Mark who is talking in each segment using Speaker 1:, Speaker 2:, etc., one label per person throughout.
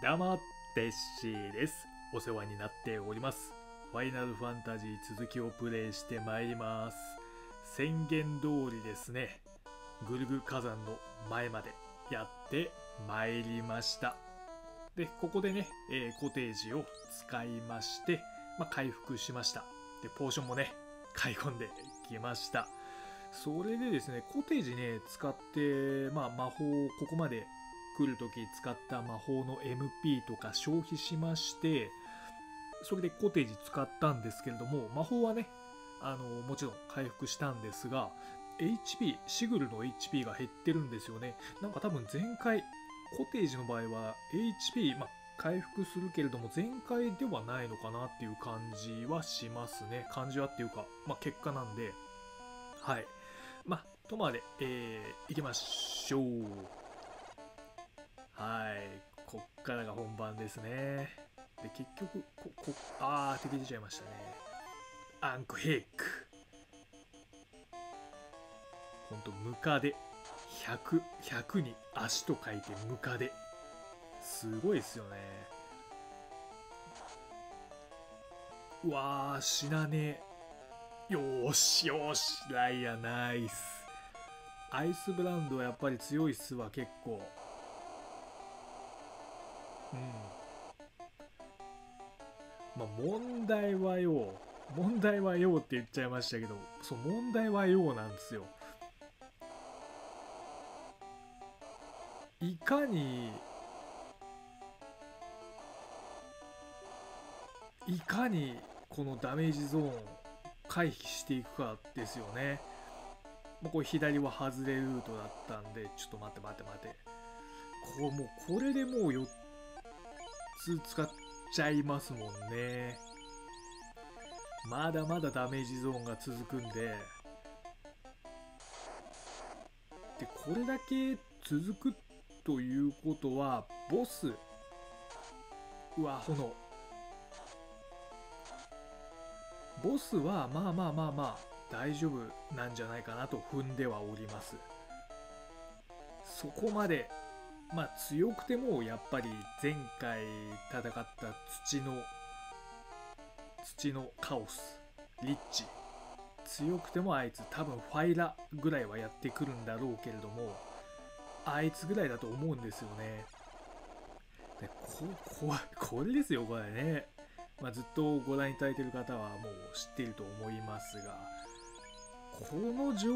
Speaker 1: どうも、テッシーです。お世話になっております。ファイナルファンタジー続きをプレイしてまいります。宣言通りですね、グルグ火山の前までやってまいりました。で、ここでね、えーコテージを使いまして、まあ、回復しました。で、ポーションもね、買い込んできました。それでですね、コテージね、使って、まあ、魔法をここまで来る時使った魔法の MP とか消費しましてそれでコテージ使ったんですけれども魔法はねあのもちろん回復したんですが HP シグルの HP が減ってるんですよね。なんか多分前回コテージの場合は HP、まあ、回復するけれども前回ではないのかなっていう感じはしますね。感じはっていうか、まあ、結果なんで。はい。まあとまで、えー、いきましょう。はい、こっからが本番ですね。で、結局、こ、こ、あー、敵出ちゃいましたね。アンクヘイク。ほんと、ムカデ。100、100に足と書いてムカデ。すごいっすよね。うわー、死なねえ。よーし、よーし、ライアナイス。アイスブランドはやっぱり強いっすわ、結構。うん。まあ問題はよ問題はよって言っちゃいましたけどそう問題はよなんですよ。いかにいかにこのダメージゾーンを回避していくかですよね。もうこれ左は外れルートだったんでちょっと待って待って待って。こうもうこれでもう4つ使っちゃいますもんね。まだまだダメージゾーンが続くんで。でこれだけ続くということはボス。うわ炎。ボスはまあまあまあまあ大丈夫なんじゃないかなと踏んではおります。そこまでまあ強くてもやっぱり前回戦った土の土のカオス。リッチ。強くてもあいつ多分ファイラぐらいはやってくるんだろうけれどもあいつぐらいだと思うんですよね。でここ これですよこれね、まあ、ずっとご覧いただいてる方はもう知っていると思いますがこの状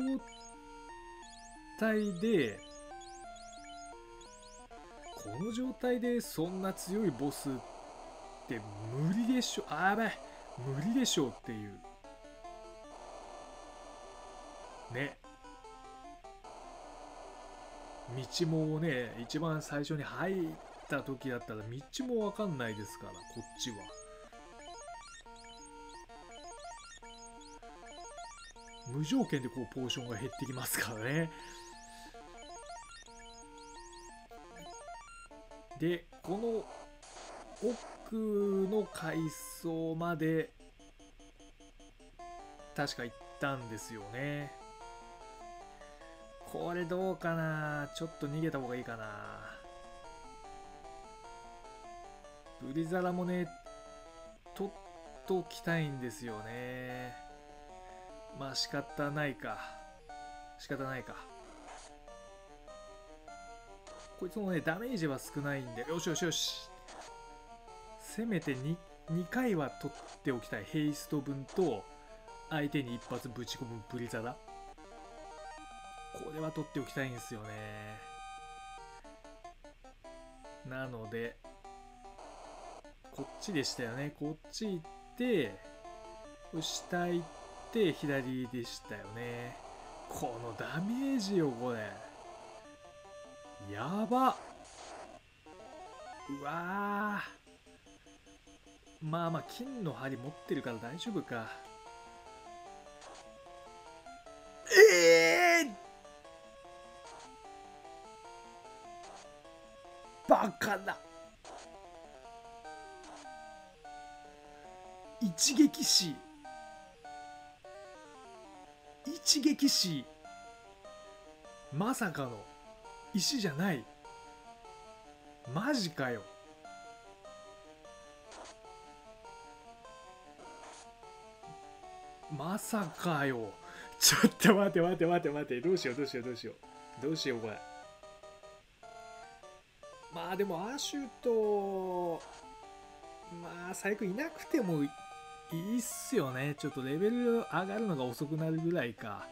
Speaker 1: 態でこの状態でそんな強いボスって無理でしょあやばい無理でしょうっていう。ね。道もね一番最初に入った時だったら道もわかんないですからこっちは。無条件でこうポーションが減ってきますからね。でこの奥の階層まで確か行ったんですよね。これどうかな？ちょっと逃げた方がいいかな？ブリザラもね取っときたいんですよね。まあ仕方ないか。仕方ないか。こいつもね、ダメージは少ないんで、よしよしよし。せめて 2, 2回は取っておきたい。ヘイスト分と、相手に一発ぶち込むブリザダ。これは取っておきたいんですよね。なので、こっちでしたよね。こっち行って、下行って、左でしたよね。このダメージよ、これ。やば。うわまあまあ金の針持ってるから大丈夫か。ええー、バカだ。一撃死。一撃死。まさかの。石じゃない。マジかよ。まさかよ。ちょっと待って待って待って待って。どうしようどうしようどうしよう。どうしようこれ。まあでもアシュとまあ最悪いなくてもいいっすよね。ちょっとレベル上がるのが遅くなるぐらいか。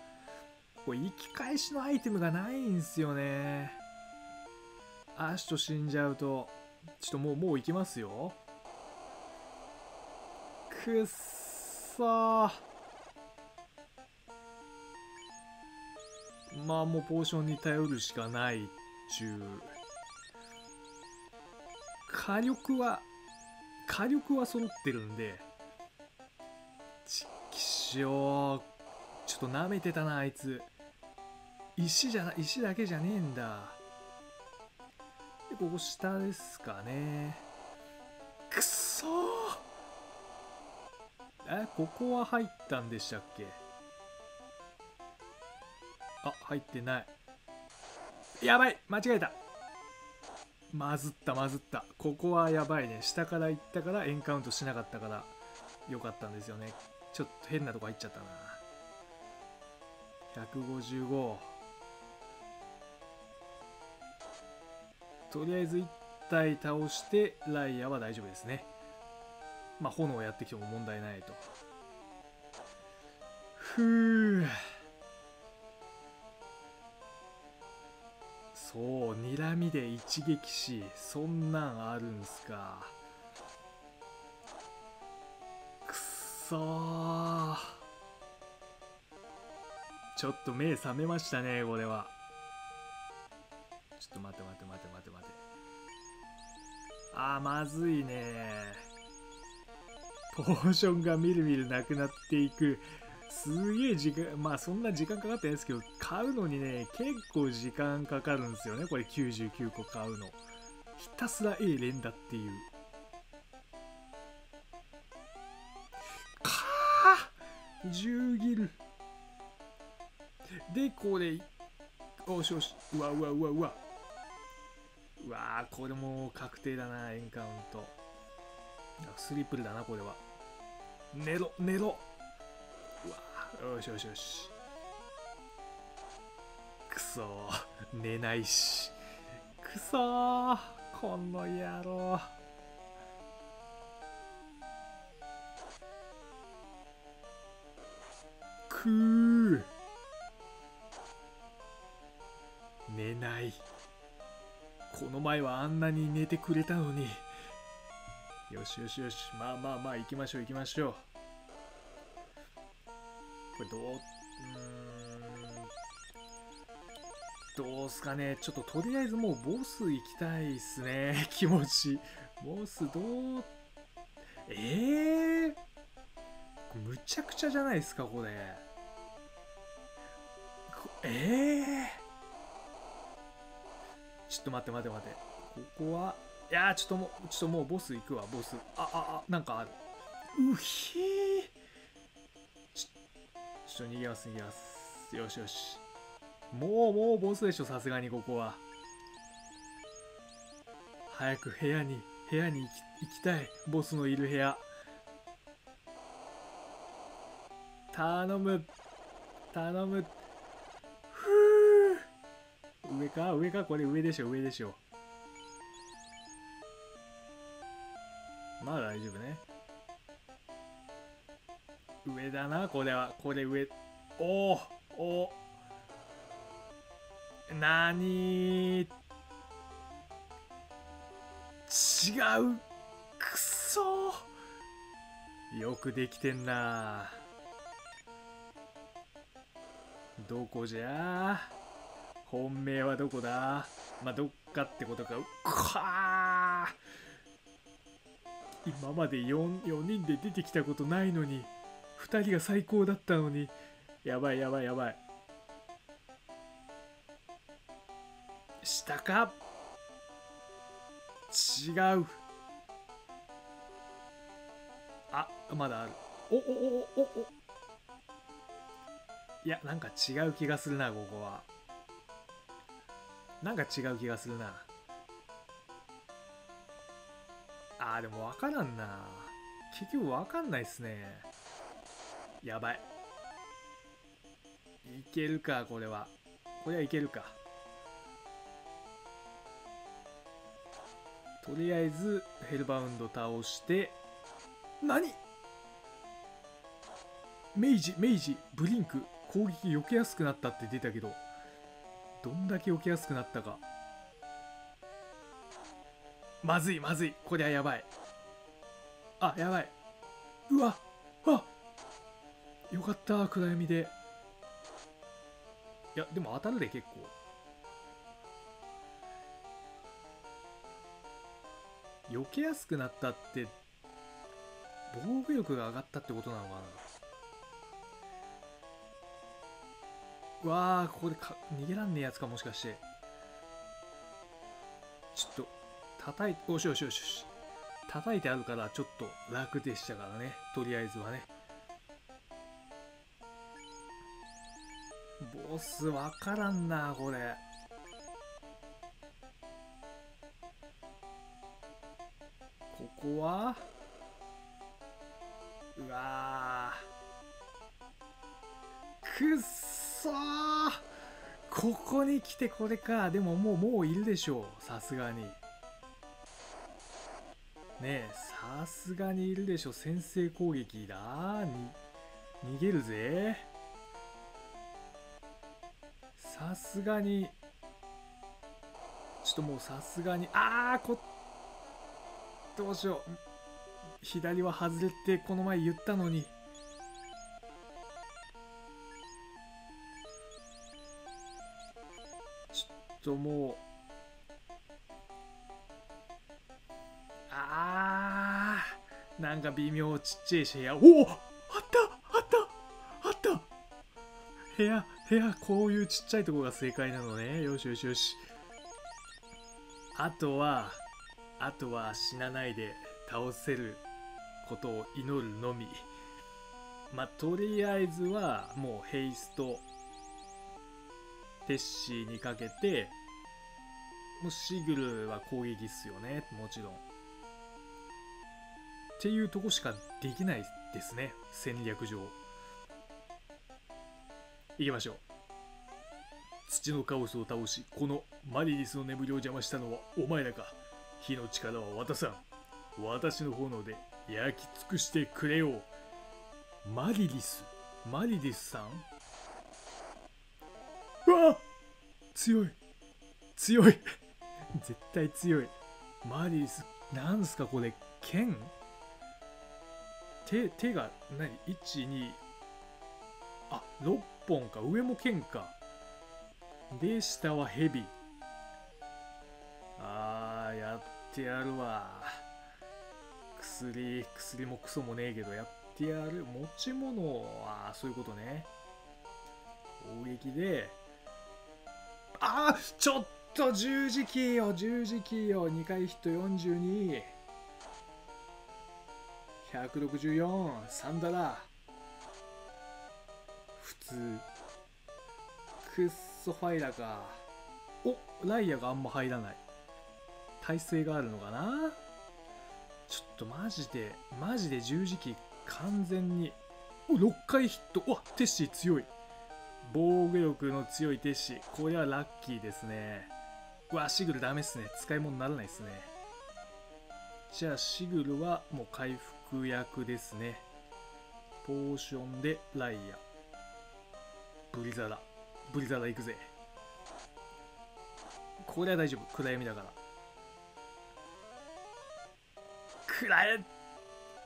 Speaker 1: これ生き返しのアイテムがないんすよね。アシュと死んじゃうと。ちょっともうもう行きますよ。くっそまあもうポーションに頼るしかないっちゅう。火力は火力は揃ってるんで。ちきしょうちょっと舐めてたなあいつ。石じゃな石だけじゃねえんだ。でここ下ですかね。くっそー。えここは入ったんでしたっけ？あ入ってない。やばい間違えた。まずったまずった。ここはやばいね。下から行ったからエンカウントしなかったからよかったんですよね。ちょっと変なとこ入っちゃったな。155とりあえず1体倒してライアは大丈夫ですね。まあ炎をやってきても問題ないと。ふうそう睨みで一撃死そんなんあるんすか。くっそー。ちょっと目覚めましたねこれは。ちょっと待て待て待って待って待って。あまずいねポーションがみるみるなくなっていくすげえ時間、まあそんな時間かかってないですけど、買うのにね、結構時間かかるんですよね。これ99個買うの。ひたすら A 連打っていう。かあ !10 ギル。で、これ、よしよし。うわうわうわうわ。うわこれも確定だな、エンカウント。スリップルだな、これは。寝ろ、寝ろ。うわ。よしよしよし。くそ寝ないし。くそこの野郎。くー。寝ない。この前はあんなに寝てくれたのによしよしよしまあまあまあ行きましょう行きましょうこれどう、うん、どうすかね。ちょっととりあえずもうボス行きたいっすね。気持ち。ボスどう、えー、むちゃくちゃじゃないですか、これ。えー、ちょっと待って待って待って。ここは、いやちょっともう、ちょっともうボス行くわ、ボス。あ、あ、あ、なんかある。うひー。ちょっと逃げます逃げますよしよしもうもうボスでしょさすがにここは早く部屋に部屋に行き行きたいボスのいる部屋頼む頼む上か？上か？これ上でしょ。上でしょ。まあ大丈夫ね。上だなこれは。これ上。おおおなに違う。くそよくできてんなどこじゃ本命はどこだ？まあ、どっかってことか。うか今まで 4, 4人で出てきたことないのに。2人が最高だったのに。やばいやばいやばい。下か？違う。あまだある。おおおおお。いやなんか違う気がするなここは。なんか違う気がするな。あーでも分からんな。結局分かんないっすね。やばい。いけるかこれは。これはいけるか。とりあえずヘルバウンド倒して。何？明治明治ブリンク攻撃避けやすくなったって出たけど。どんだけ避けやすくなったか。まずいまずい。こりゃやばい。あやばい。うわあよかった暗闇で。いやでも当たるで結構。避けやすくなったって防御力が上がったってことなのかな。わあここでか逃げらんねえやつかもしかして。ちょっと叩いておしよしよしよし。叩いてあるからちょっと楽でしたからね。とりあえずはね。ボスわからんなこれ。ここは？うわくっそーここに来てこれか。でももうもういるでしょう。さすがに。ねえさすがにいるでしょ先制攻撃だ。に逃げるぜ。さすがに。ちょっともうさすがに。ああこどうしよう。左は外れてこの前言ったのに。とも。うあーなんか微妙ちっちゃいし部屋おおあったあったあった。部屋部屋こういうちっちゃいとこが正解なのね。よしよしよし。あとはあとは死なないで倒せることを祈るのみ。まあとりあえずはもうヘイストテッシーにかけてもうシグルは攻撃っすよね。もちろん。っていうとこしかできないですね。戦略上。行きましょう。土のカオスを倒しこのマリリスの眠りを邪魔したのはお前らか。火の力は渡さん。私の炎で焼き尽くしてくれよ。マリリスマリリスさん？強い。強い。絶対強い。マリリスなんすかこれ。剣？手手が何？12あ6本か。上も剣か。で下はヘビあーやってやるわ。薬薬もクソもねえけどやってやる。持ち物。はそういうことね。攻撃で。あーちょっと十字キーよ十字キーよ2回ヒット42 164サンダだ。普通。クッソファイラか。おライアがあんま入らない。耐性があるのかな。ちょっとマジでマジで十字キー完全に。お6回ヒット。うわテッシー強い。防御力の強いテッシーこれはラッキーですね。うわシグルダメっすね。使い物にならないっすね。じゃあシグルはもう回復役ですね。ポーションでライアブリザラブリザラ行くぜ。これは大丈夫。暗闇だから。暗え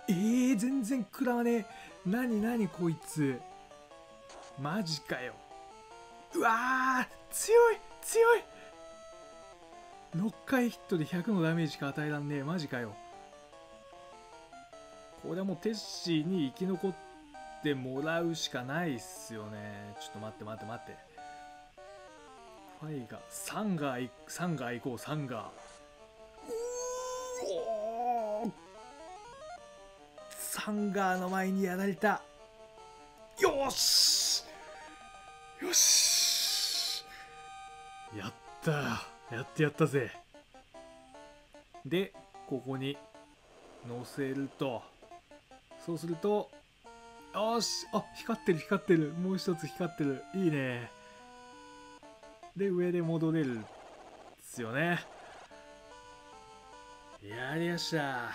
Speaker 1: えー、全然食らわね。え何何こいつ。マジかよ。うわー強い強い。6回ヒットで100のダメージしか与えらんねえ。マジかよ。これはもうテッシーに生き残ってもらうしかないっすよね。ちょっと待って待って待って。ファイガー。サンガーサンガー行こうサンガー。うおサンガーの前にやられた。よし！よし。やった。やってやったぜ。でここに乗せると。そうするとよし。あ光ってる光ってる。もう一つ光ってる。いいね。で上で戻れるっすよね。やりました。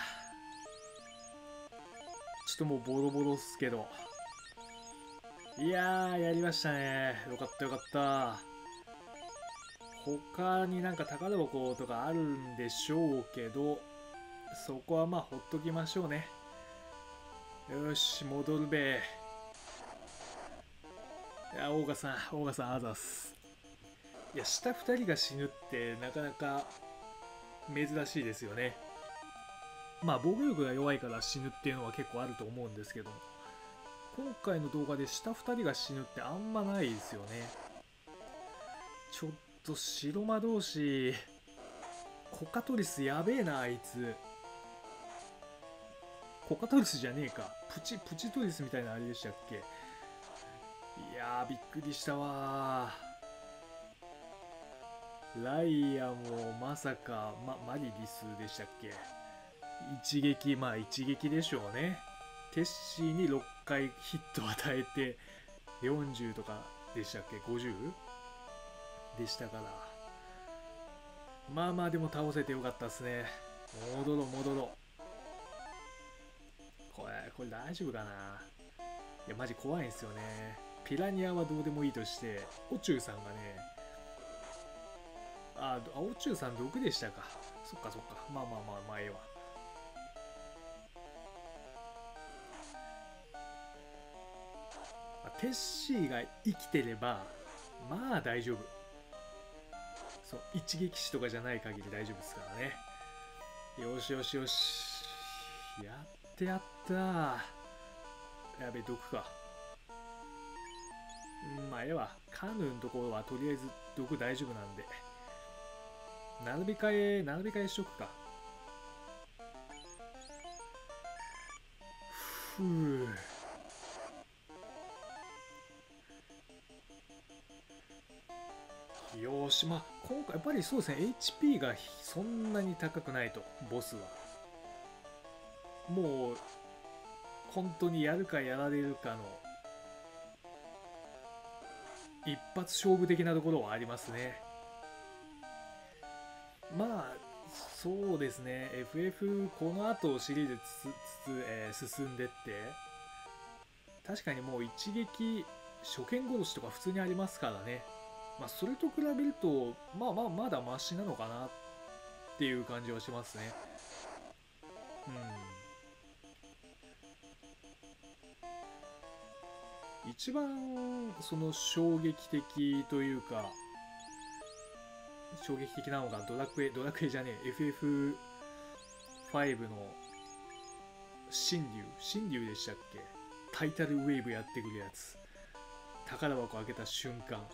Speaker 1: ちょっともうボロボロっすけど。いやーやりましたね。よかったよかった。他になんか宝箱とかあるんでしょうけどそこはまあほっときましょうね。よし戻るべ。いやオーガさんオーガさんあざす。いや下2人が死ぬってなかなか珍しいですよね。まあ防御力が弱いから死ぬっていうのは結構あると思うんですけど。今回の動画で下2人が死ぬってあんまないですよね。ちょっと白魔同士コカトリスやべえなあいつ。コカトリスじゃねえか。プチプチトリスみたいなあれでしたっけ。いやーびっくりしたわライアンもまさか、ま、マリリスでしたっけ。一撃まあ一撃でしょうね。テッシーに6回ヒット与えて40とかでしたっけ？50? でしたから。まあまあでも倒せてよかったですね。戻ろう戻ろう。これこれ大丈夫かな？いやマジ怖いんすよね。ピラニアはどうでもいいとしてオチューさんがねああオチューさん毒でしたか。そっかそっか。まあまあまあまあええわ。テッシーが生きてればまあ大丈夫。そう一撃死とかじゃない限り大丈夫ですからね。よしよしよし。やってやった。やべ毒か。うんまあええわ。カヌーのところはとりあえず毒大丈夫なんで。並び替え並び替えしとくか。ふう。しまあ今回やっぱりそうですね HP がそんなに高くないとボスは。もう本当にやるかやられるかの一発勝負的なところはありますね。まあそうですね FF この後シリーズつつ、えー、進んでって確かにもう一撃初見殺しとか普通にありますからね。まあ、それと比べると、まあまあ、まだマシなのかなっていう感じはしますね。うん。一番、その衝撃的というか、衝撃的なのがドラクエ、ドラクエじゃねえ、FF5 の神竜、神竜でしたっけ？タイタルウェーブやってくるやつ。宝箱開けた瞬間。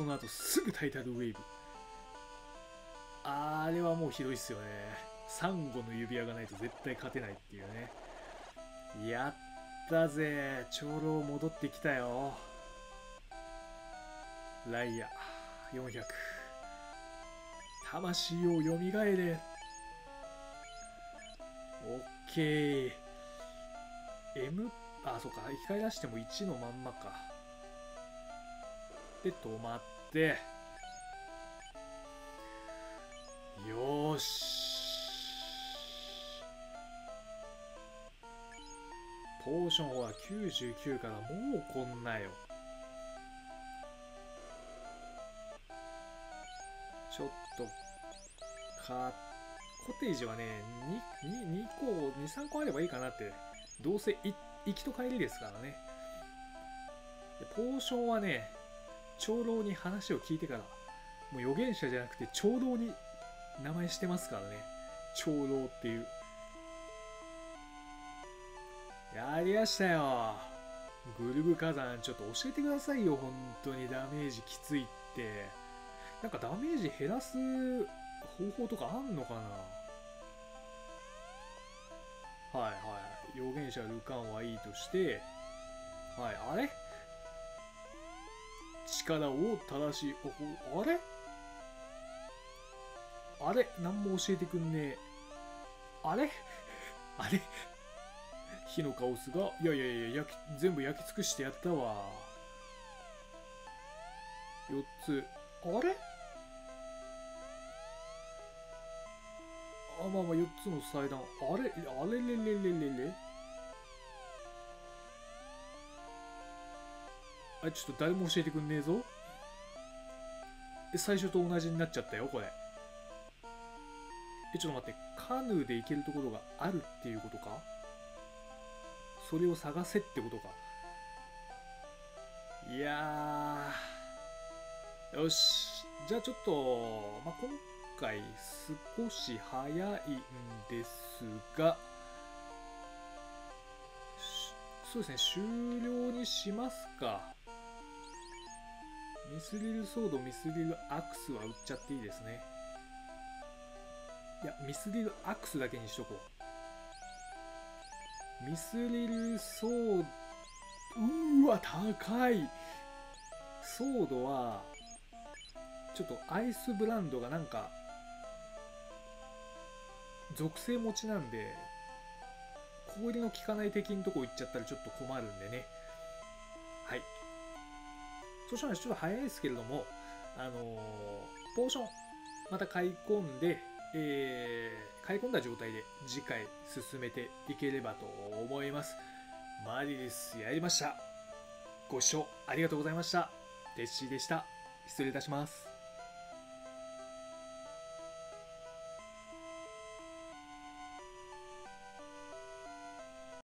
Speaker 1: その後すぐタイタルウェーブ。あれはもうひどいっすよね。サンゴの指輪がないと絶対勝てないっていうね。やったぜ。長老戻ってきたよ。ライア400魂をよみがえれ。オッケー。M あそっか。生き返らしても1のまんまか。で止まって。よし。ポーションは99からもうこんなよ。ちょっと。かコテージはね 2, 2, 2個23個あればいいかなって。どうせ行きと帰りですからね。ポーションはね長老に話を聞いてからもう預言者じゃなくて長老に名前してますからね。長老っていう。やりましたよ。グルグ火山ちょっと教えてくださいよ。本当に。ダメージきついって。なんかダメージ減らす方法とかあんのかな。はいはい。預言者ルカンはいいとして。はいあれ？力を正しいあれ？あれ？何も教えてくんねえ。あれ？あれ？火のカオスが？いやいやいや焼き全部焼き尽くしてやったわ。4つ。あれ？あまあまあ4つの祭壇あれ？あれ？れれれれれあちょっと誰も教えてくんねえぞ。え最初と同じになっちゃったよこれ。えちょっと待って。カヌーで行けるところがあるっていうことか？それを探せってことか？いやよし。じゃあちょっと、まあ、今回少し早いんですがそうですね。終了にしますか。ミスリルソードミスリルアクスは売っちゃっていいですね。いやミスリルアクスだけにしとこう。ミスリルソードうーわ高い。ソードはちょっとアイスブランドがなんか属性持ちなんで氷の効かない敵のとこ行っちゃったらちょっと困るんでね。そしたらちょっと早いですけれどもあのー、ポーションまた買い込んでえー、買い込んだ状態で次回進めていければと思います。マリリスやりました。ご視聴ありがとうございました。テッシーでした。失礼いたします。